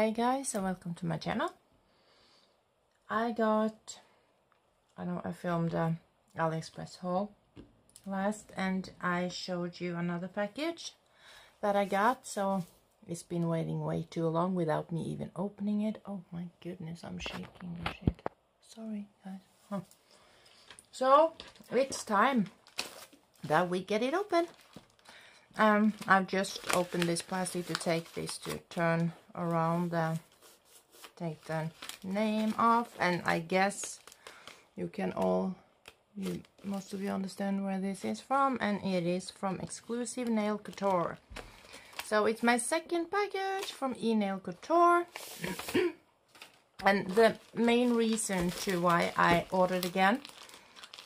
Hey guys and welcome to my channel. I got, I know I filmed a AliExpress haul last and I showed you another package that I got so it's been waiting way too long without me even opening it. Oh my goodness, I'm shaking and shit. Sorry guys. Huh. So it's time that we get it open. Um, I've just opened this plastic to take this to turn around the, take the name off. And I guess you can all, you, most of you understand where this is from. And it is from Exclusive Nail Couture. So it's my second package from E-Nail Couture. and the main reason to why I ordered again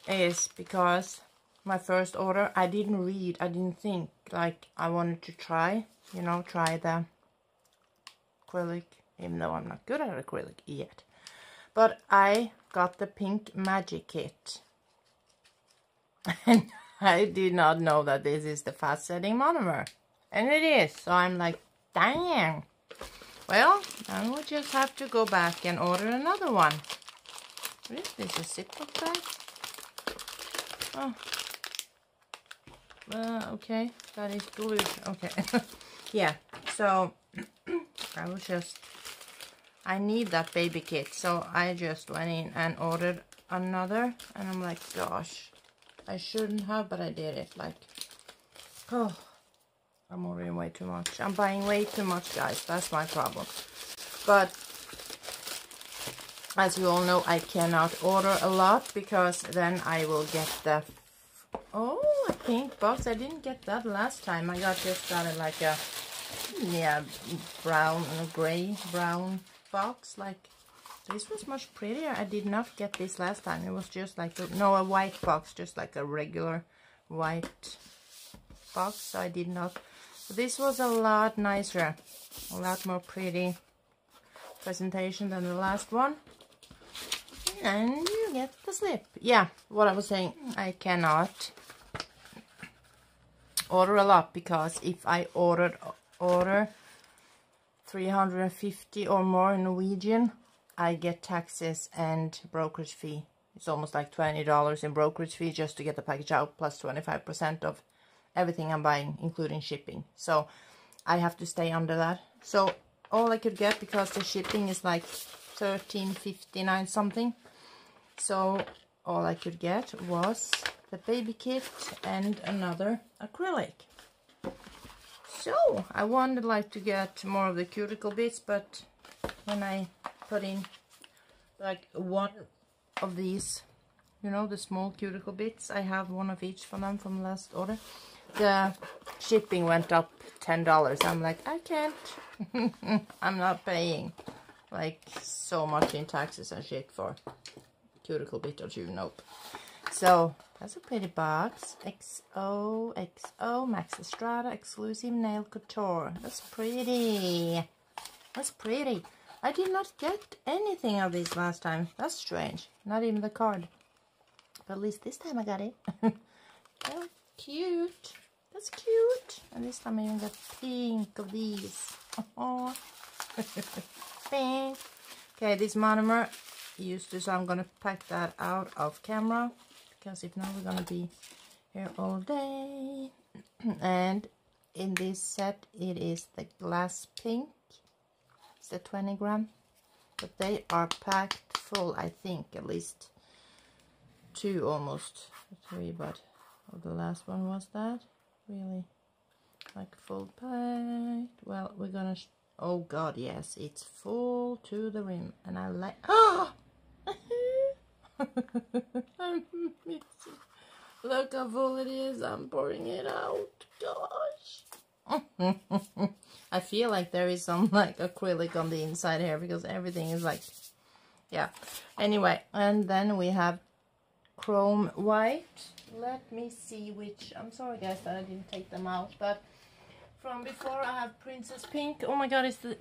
is because my first order I didn't read I didn't think like I wanted to try you know try the acrylic even though I'm not good at acrylic yet. But I got the pink magic kit. And I did not know that this is the fast setting monomer. And it is. So I'm like dang. Well then we just have to go back and order another one. What is this a ziploc bag. Oh. Uh, okay, that is glued. Okay, yeah. So I was just, I need that baby kit, so I just went in and ordered another, and I'm like, gosh, I shouldn't have, but I did it. Like, oh, I'm ordering way too much. I'm buying way too much, guys. That's my problem. But as you all know, I cannot order a lot because then I will get the oh a pink box. I didn't get that last time. I got just it like a yeah brown and gray brown box. Like this was much prettier. I did not get this last time. It was just like a, no a white box, just like a regular white box. So I did not. This was a lot nicer, a lot more pretty presentation than the last one. And you get the slip. Yeah, what I was saying, I cannot order a lot because if I ordered order 350 or more Norwegian, I get taxes and brokerage fee. It's almost like $20 in brokerage fee just to get the package out plus 25% of everything I'm buying, including shipping. So I have to stay under that. So all I could get because the shipping is like 13.59 something. So all I could get was the baby kit and another acrylic. So I wanted like to get more of the cuticle bits, but when I put in like one of these, you know, the small cuticle bits, I have one of each for them from last order. The shipping went up $10. I'm like, I can't. I'm not paying like so much in taxes and shit for cuticle bit or two. Nope. So that's a pretty box. XO, XO, Max Estrada, Exclusive Nail Couture. That's pretty. That's pretty. I did not get anything of these last time. That's strange. Not even the card. But at least this time I got it. oh, cute. That's cute. And this time I even got pink of these. Oh. pink. Okay, this monomer used to, so I'm going to pack that out of camera because if not we're gonna be here all day. And in this set it is the glass pink. It's the 20 gram. But they are packed full I think at least two almost three but oh, the last one was that? Really? Like full packed? Well we're gonna oh god yes it's full to the rim and I like oh Look how full it is. I'm pouring it out. Gosh. I feel like there is some like acrylic on the inside here because everything is like, yeah. Anyway, and then we have chrome white. Let me see which, I'm sorry guys that I didn't take them out, but from before I have Princess Pink. Oh my god, it's the,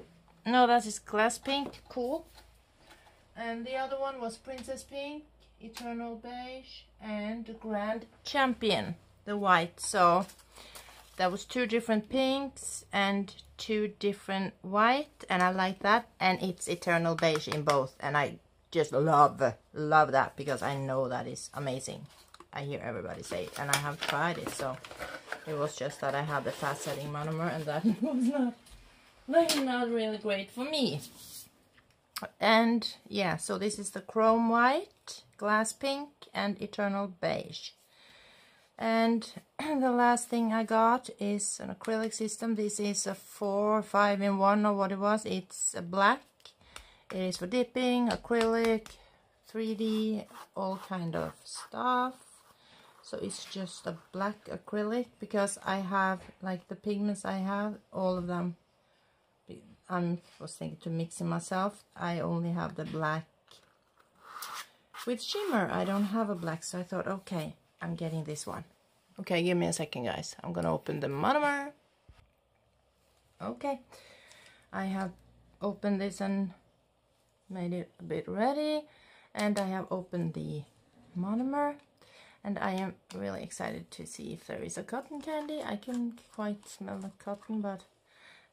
no, that is Glass Pink. Cool. And the other one was Princess Pink, Eternal Beige, and the Grand Champion, the white. So that was two different pinks and two different white and I like that. And it's eternal beige in both and I just love love that because I know that is amazing. I hear everybody say it and I have tried it so it was just that I had the fast setting monomer and that was not like not really great for me and yeah so this is the chrome white glass pink and eternal beige. And the last thing I got is an acrylic system. This is a four five in one or what it was. It's a black. It is for dipping acrylic 3d all kind of stuff. So it's just a black acrylic because I have like the pigments I have all of them I was thinking to mix it myself. I only have the black with shimmer. I don't have a black so I thought okay I'm getting this one. Okay give me a second guys. I'm gonna open the monomer. Okay. I have opened this and made it a bit ready and I have opened the monomer and I am really excited to see if there is a cotton candy. I can quite smell the cotton but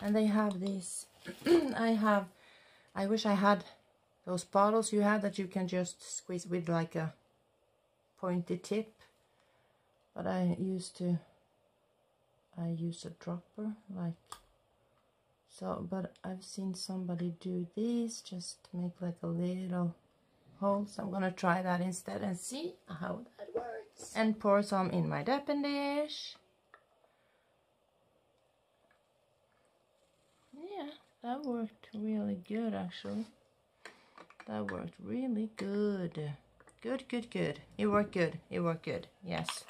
and they have this I have I wish I had those bottles you had that you can just squeeze with like a pointy tip. But I used to I use a dropper like so but I've seen somebody do this just make like a little hole. So I'm gonna try that instead and see how that works. And pour some in my dipping dish yeah that worked really good actually. That worked really good. Good good good. It worked good. It worked good. Yes.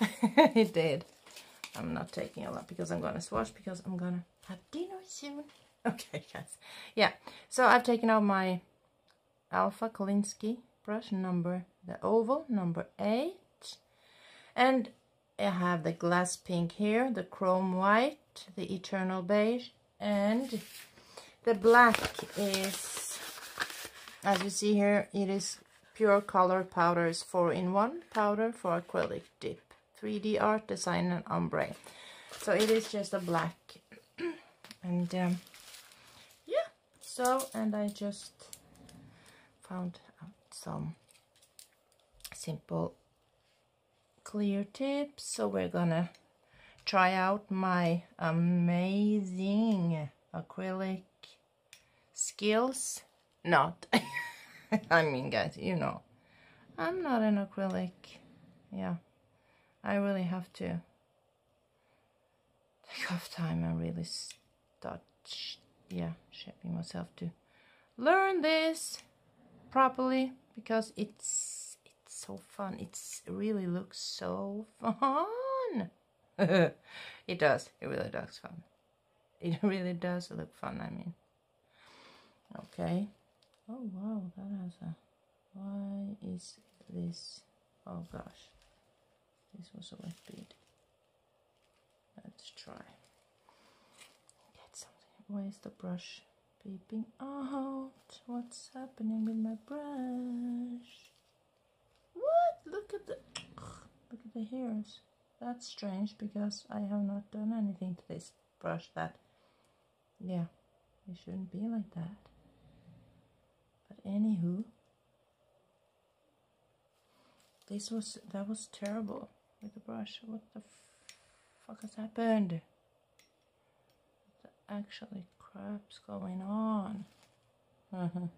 It did. I'm not taking a lot because I'm gonna swatch because I'm gonna have dinner soon. Okay guys yeah. So I've taken out my Alpha Kolinsky brush number the oval number eight. And I have the glass pink here the chrome white the eternal beige and the black is as you see here it is pure color powders 4 in 1 powder for acrylic dip 3d art design and ombre. So it is just a black. And um, yeah so and I just found out some simple clear tips. So we're gonna try out my amazing acrylic skills? Not. I mean guys you know. I'm not an acrylic. Yeah. I really have to take off time and really start yeah shaping myself to learn this properly because it's it's so fun. It's it really looks so fun. It does. It really does fun. It really does look fun I mean okay. Oh wow. That has a why is this oh gosh. This was a wet bead let's try. Get something. Why is the brush peeping out? What's happening with my brush? What? Look at the look at the hairs. That's strange because I have not done anything to this brush that yeah it shouldn't be like that anywho this was that was terrible with the brush. What the fuck has happened? What actually crap's going on. Uh -huh.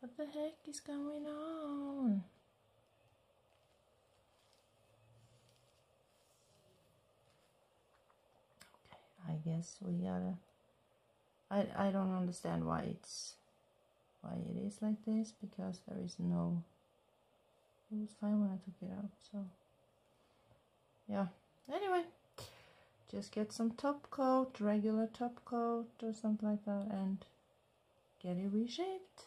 what the heck is going on? Okay, I guess we gotta I, I don't understand why it's why it is like this because there is no it was fine when I took it out so yeah. Anyway just get some top coat regular top coat or something like that and get it reshaped.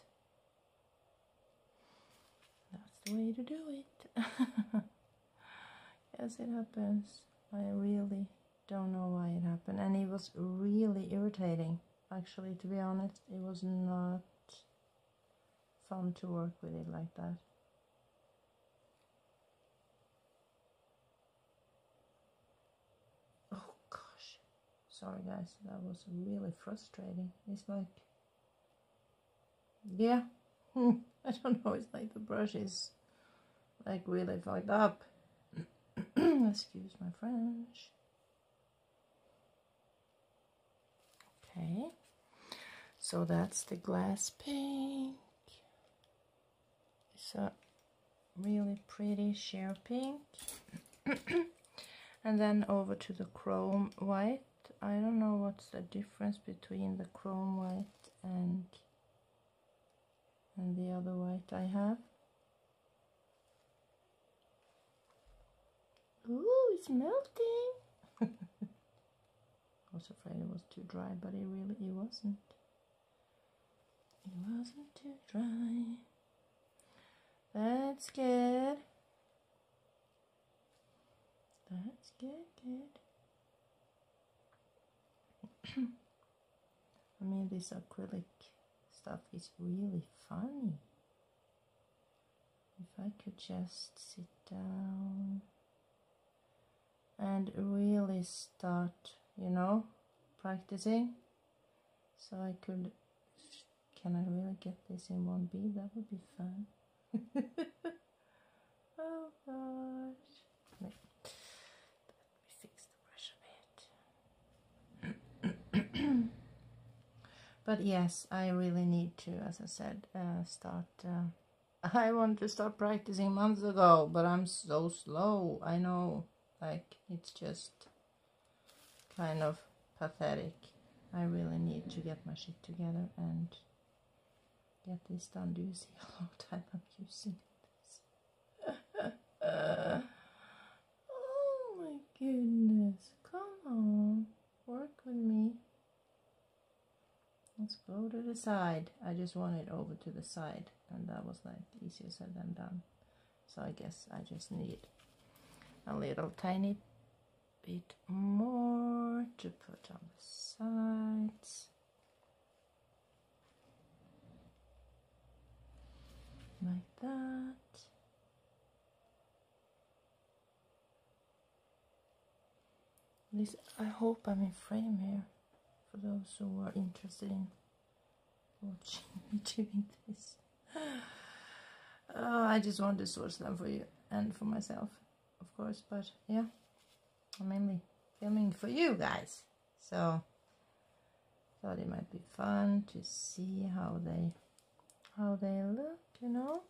That's the way to do it. Yes it happens. I really don't know why it happened and it was really irritating actually to be honest. It was not fun to work with it like that Oh gosh, sorry guys, that was really frustrating. It's like, yeah, I don't know, it's like the brush is like really fucked up. Excuse my French. Okay, so that's the glass pink. It's a really pretty sheer pink. and then over to the chrome white. I don't know what's the difference between the chrome white and and the other white I have. Ooh, it's melting. I was afraid it was too dry, but it really it wasn't. It wasn't too dry. That's good. That's good, good. I mean, this acrylic stuff is really funny. If I could just sit down and really start, you know, practicing. So I could, can I really get this in one bead? That would be fun. oh gosh. Let me fix the brush a bit. but yes, I really need to, as I said, uh, start. Uh, I wanted to start practicing months ago, but I'm so slow. I know like it's just kind of pathetic I really need to get my shit together and get this done do you see how long time I'm using this oh my goodness come on work with me. Let's go to the side. I just want it over to the side and that was like easier said than done. So I guess I just need a little tiny bit more to put on the sides. Like that. This, I hope I'm in frame here for those who are interested in watching me doing this. Oh, I just want to source them for you and for myself of course, but yeah, I'm mainly filming for you guys. So thought it might be fun to see how they how they look, you know.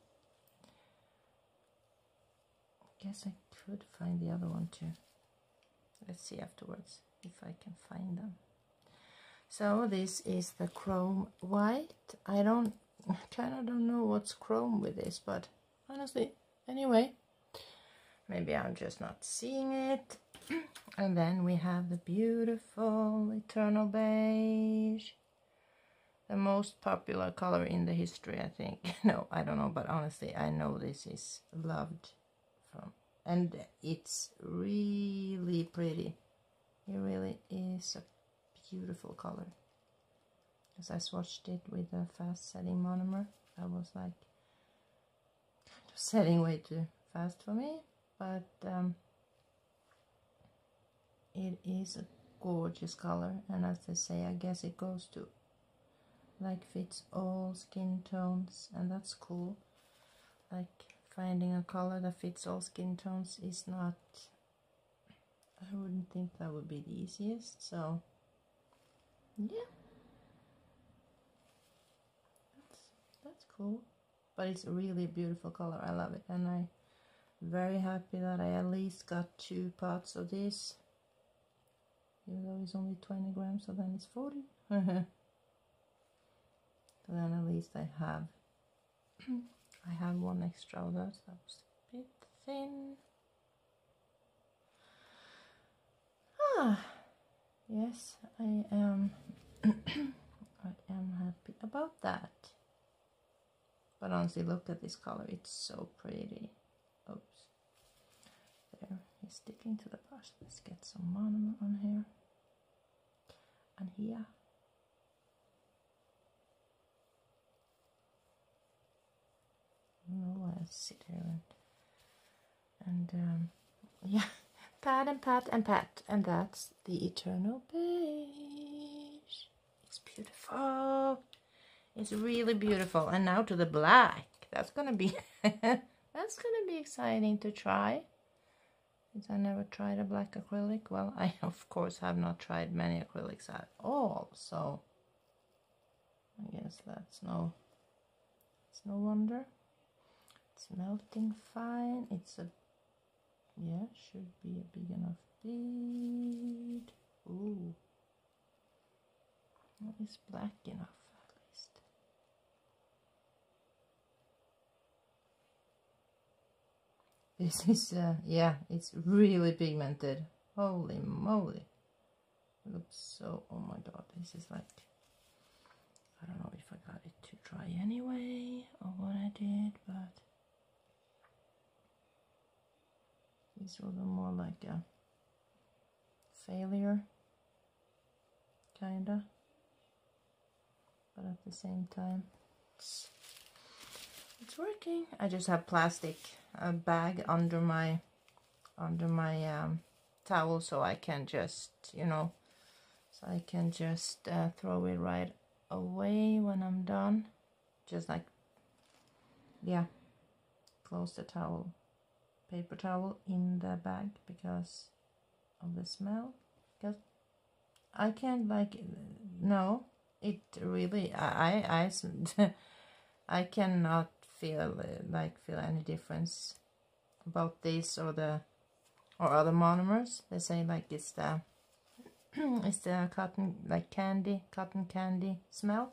Guess I could find the other one too. Let's see afterwards if I can find them. So this is the chrome white. I don't kind of don't know what's chrome with this, but honestly, anyway, Maybe I'm just not seeing it. and then we have the beautiful Eternal Beige. The most popular color in the history, I think. no, I don't know, but honestly, I know this is loved from. And it's really pretty. It really is a beautiful color. As I swatched it with a fast setting monomer, I was like setting way too fast for me but um, it is a gorgeous color and as they say I guess it goes to like fits all skin tones and that's cool. Like finding a color that fits all skin tones is not I wouldn't think that would be the easiest so yeah. That's that's cool. But it's a really beautiful color. I love it and I very happy that I at least got two pots of this. Even though it's only 20 grams so then it's 40 then at least I have I have one extra of those that was a bit thin ah yes I am I am happy about that but honestly look at this color it's so pretty Oops. There, he's sticking to the brush. Let's get some monomer on here and here. I sit here and and um, yeah, pat and pat and pat, and that's the eternal beige. It's beautiful. It's really beautiful. And now to the black. That's gonna be that's gonna be exciting to try. Since I never tried a black acrylic. Well, I of course have not tried many acrylics at all, so I guess that's no it's no wonder. It's melting fine. It's a yeah, should be a big enough bead. Ooh. It's black enough at least. This is, uh, yeah, it's really pigmented. Holy moly. Looks so, oh my god, this is like, I don't know if I got it too dry anyway, or what I did, but this was more like a failure, kinda, but at the same time, it's, it's working. I just have plastic a bag under my under my um, towel so I can just you know so I can just uh, throw it right away when I'm done. Just like yeah close the towel paper towel in the bag because of the smell. Because I can't like no it really I I I cannot feel like feel any difference about this or the or other monomers. They say like it's the it's the cotton like candy cotton candy smell.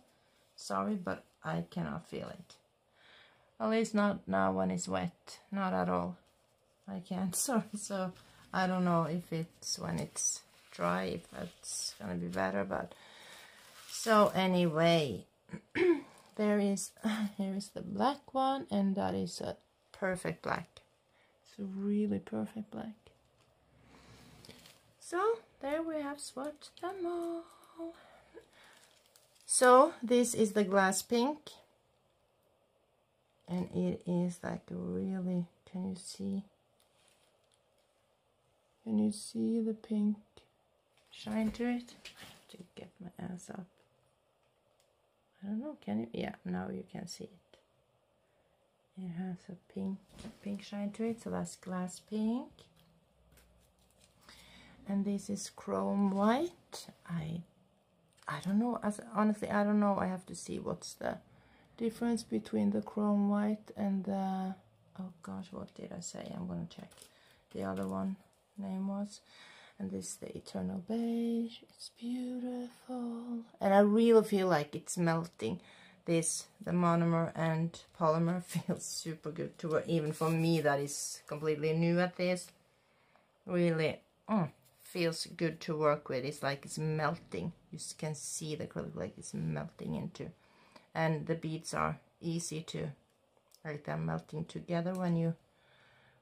Sorry but I cannot feel it. At least not now when it's wet. Not at all I can't so I don't know if it's when it's dry if that's gonna be better but so anyway there is here is the black one and that is a perfect black. It's a really perfect black. So there we have swatched them all. So this is the glass pink. And it is like really can you see can you see the pink shine to it I have to get my ass up I don't know, can you? Yeah, now you can see it. It has a pink, pink shine to it, so that's glass pink. And this is chrome white. I, I don't know. As honestly, I don't know. I have to see what's the difference between the chrome white and the. Oh gosh, what did I say? I'm gonna check. The other one name was and this is the eternal beige. It's beautiful. And i really feel like it's melting. This the monomer and polymer feels super good to work even for me that is completely new at this. Really mm, feels good to work with. It's like it's melting. You can see the acrylic like it's melting into. And the beads are easy to like they're melting together when you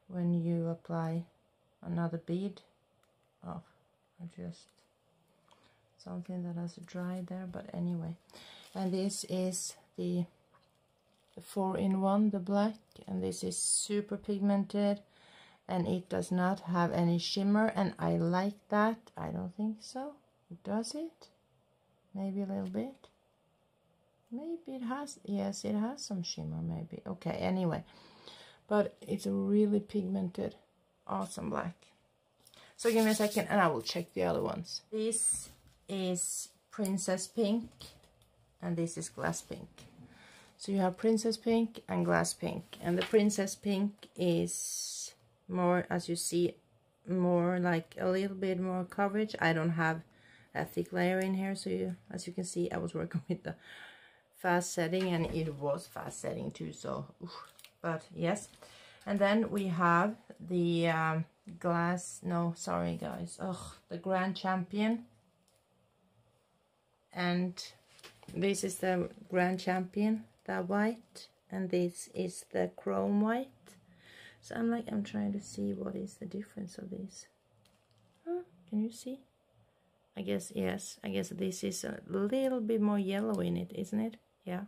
when you apply another bead oh I just something that has dried there but anyway. And this is the, the four-in-one the black and this is super pigmented and it does not have any shimmer and I like that. I don't think so. Does it? Maybe a little bit? Maybe it has yes it has some shimmer maybe. Okay anyway. But it's really pigmented awesome black so give me a second and I will check the other ones. This is Princess Pink and this is Glass Pink. So you have Princess Pink and Glass Pink. And the Princess Pink is more, as you see, more like a little bit more coverage. I don't have a thick layer in here. So you, as you can see, I was working with the fast setting and it was fast setting too. So, but yes. And then we have the... Um, glass. No sorry guys. Oh the grand champion. And this is the grand champion the white. And this is the chrome white. So i'm like i'm trying to see what is the difference of these huh, can you see? I guess yes. I guess this is a little bit more yellow in it isn't it? Yeah.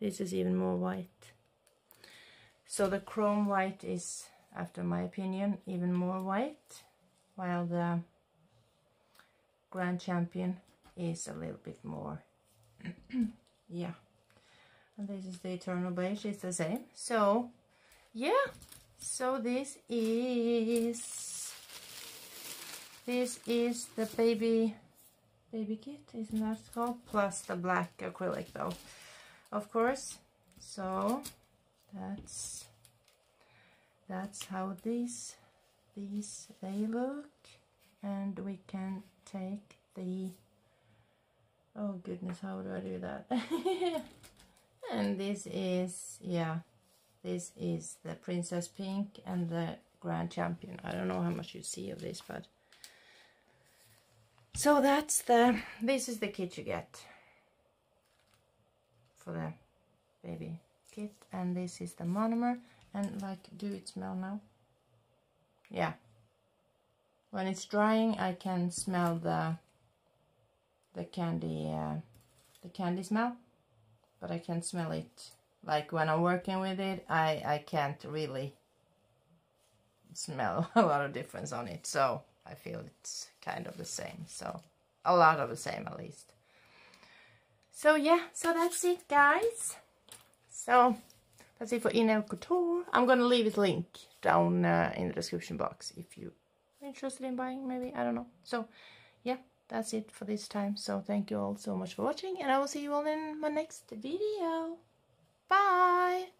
This is even more white so the chrome white is after my opinion even more white while the Grand Champion is a little bit more yeah. And this is the eternal beige it's the same. So yeah so this is this is the baby baby kit isn't that called? Plus the black acrylic though of course. So that's that's how these these they look. And we can take the oh goodness how do I do that? And this is yeah this is the princess pink and the grand champion. I don't know how much you see of this but so that's the this is the kit you get for the baby kit. And this is the monomer and like do it smell now? Yeah. When it's drying I can smell the the candy uh, the candy smell but I can smell it. Like when I'm working with it I I can't really smell a lot of difference on it so I feel it's kind of the same so a lot of the same at least. So yeah so that's it guys. So that's it for E-Nail Couture. I'm gonna leave it link down uh, in the description box if you are interested in buying maybe. I don't know. So yeah that's it for this time. So thank you all so much for watching and I will see you all in my next video. Bye